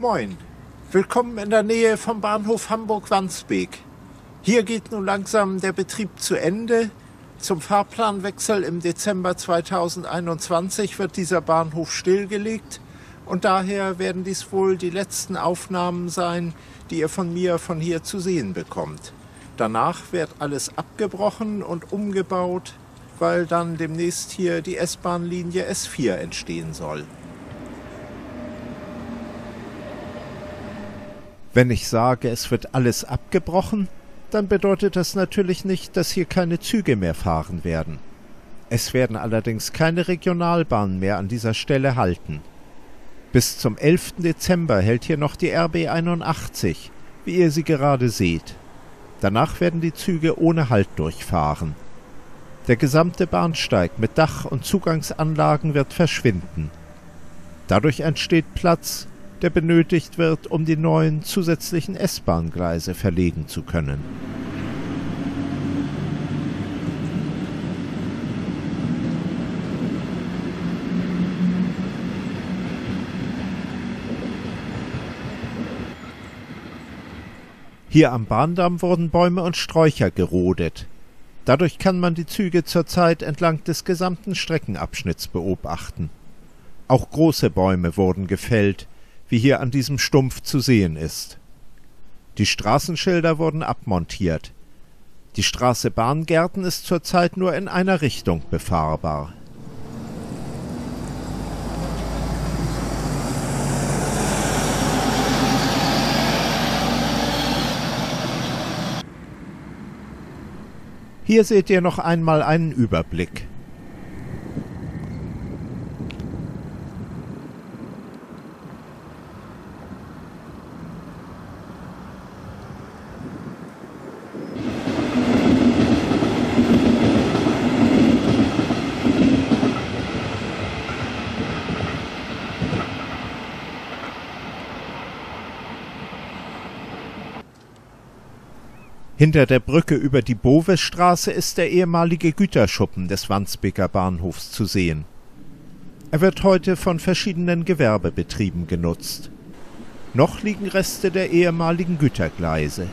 Moin, willkommen in der Nähe vom Bahnhof Hamburg-Wandsbek. Hier geht nun langsam der Betrieb zu Ende. Zum Fahrplanwechsel im Dezember 2021 wird dieser Bahnhof stillgelegt und daher werden dies wohl die letzten Aufnahmen sein, die ihr von mir von hier zu sehen bekommt. Danach wird alles abgebrochen und umgebaut, weil dann demnächst hier die S-Bahn-Linie S4 entstehen soll. Wenn ich sage, es wird alles abgebrochen, dann bedeutet das natürlich nicht, dass hier keine Züge mehr fahren werden. Es werden allerdings keine Regionalbahnen mehr an dieser Stelle halten. Bis zum 11. Dezember hält hier noch die RB 81, wie ihr sie gerade seht. Danach werden die Züge ohne Halt durchfahren. Der gesamte Bahnsteig mit Dach und Zugangsanlagen wird verschwinden. Dadurch entsteht Platz, der benötigt wird, um die neuen zusätzlichen S-Bahn-Gleise verlegen zu können. Hier am Bahndamm wurden Bäume und Sträucher gerodet. Dadurch kann man die Züge zurzeit entlang des gesamten Streckenabschnitts beobachten. Auch große Bäume wurden gefällt, wie hier an diesem Stumpf zu sehen ist. Die Straßenschilder wurden abmontiert. Die Straße Bahngärten ist zurzeit nur in einer Richtung befahrbar. Hier seht ihr noch einmal einen Überblick. Hinter der Brücke über die Bovestraße ist der ehemalige Güterschuppen des Wandsbeker Bahnhofs zu sehen. Er wird heute von verschiedenen Gewerbebetrieben genutzt. Noch liegen Reste der ehemaligen Gütergleise.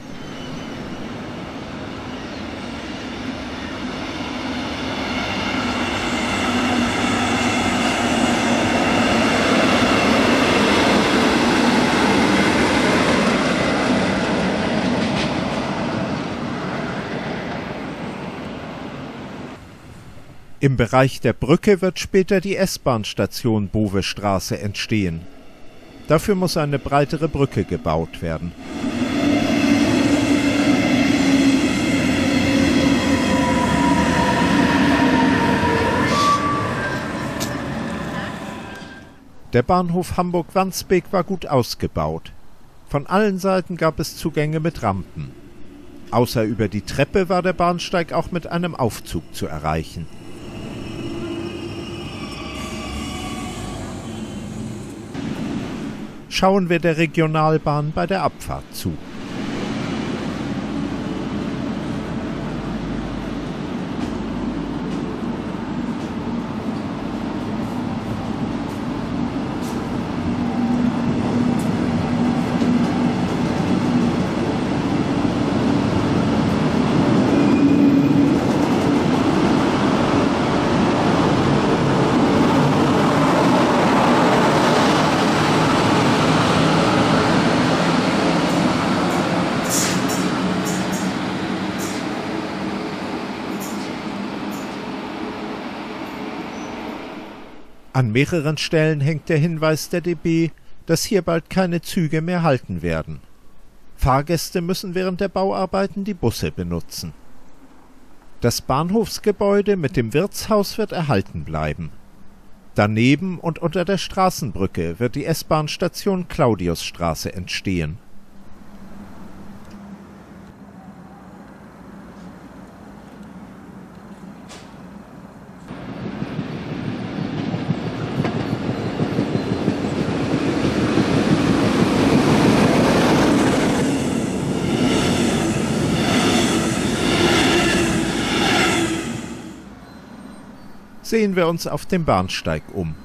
Im Bereich der Brücke wird später die S-Bahn-Station Bovestraße entstehen. Dafür muss eine breitere Brücke gebaut werden. Der Bahnhof Hamburg-Wandsbek war gut ausgebaut. Von allen Seiten gab es Zugänge mit Rampen. Außer über die Treppe war der Bahnsteig auch mit einem Aufzug zu erreichen. Schauen wir der Regionalbahn bei der Abfahrt zu. An mehreren Stellen hängt der Hinweis der DB, dass hier bald keine Züge mehr halten werden. Fahrgäste müssen während der Bauarbeiten die Busse benutzen. Das Bahnhofsgebäude mit dem Wirtshaus wird erhalten bleiben. Daneben und unter der Straßenbrücke wird die S-Bahn-Station Claudiusstraße entstehen sehen wir uns auf dem Bahnsteig um.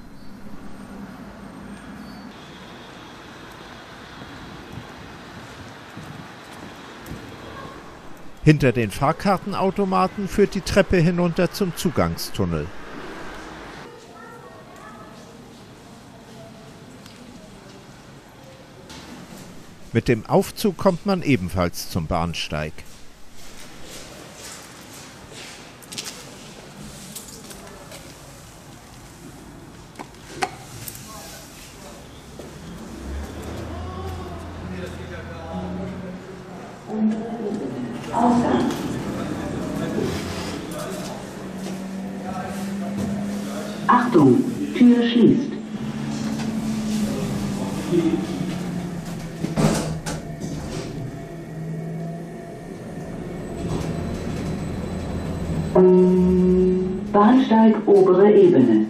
Hinter den Fahrkartenautomaten führt die Treppe hinunter zum Zugangstunnel. Mit dem Aufzug kommt man ebenfalls zum Bahnsteig. Achtung, Tür schließt. Bahnsteig obere Ebene.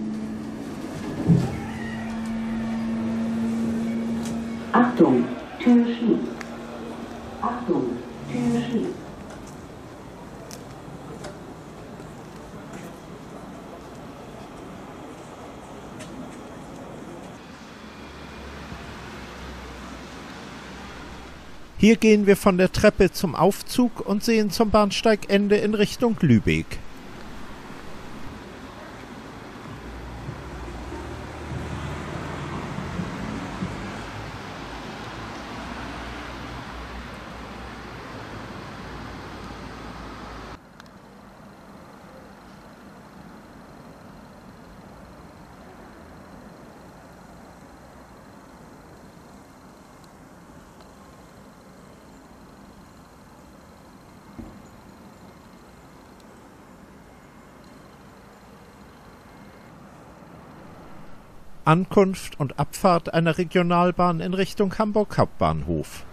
Achtung, Tür schließt. Achtung, Hier gehen wir von der Treppe zum Aufzug und sehen zum Bahnsteigende in Richtung Lübeck. Ankunft und Abfahrt einer Regionalbahn in Richtung Hamburg Hauptbahnhof.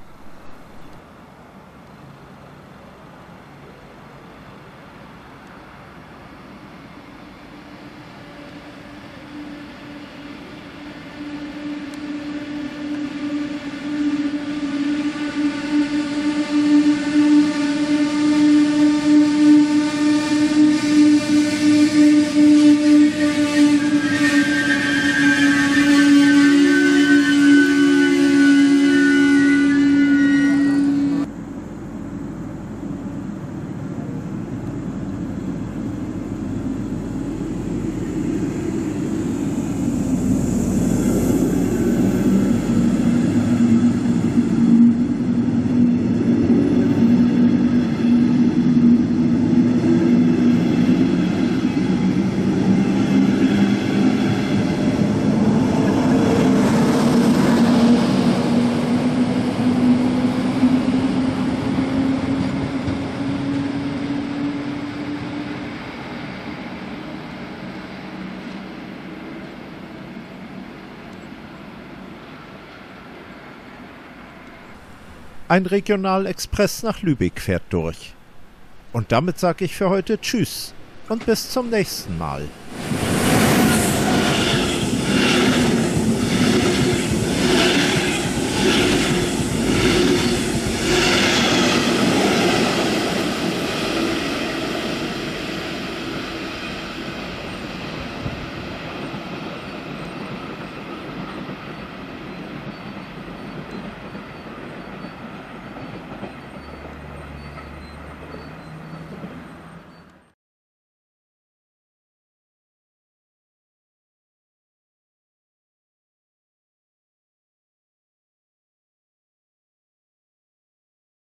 Ein Regionalexpress nach Lübeck fährt durch. Und damit sage ich für heute Tschüss und bis zum nächsten Mal.